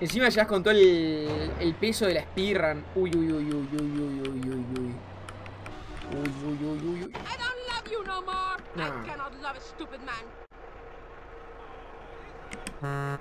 Encima llevas con todo el, el peso de la speedrun. Uy, uy, uy, uy, uy, uy, uy, uy, uy. Uy, uy, uy, uy, uy. I don't love you no more. Nah. I cannot love a stupid man.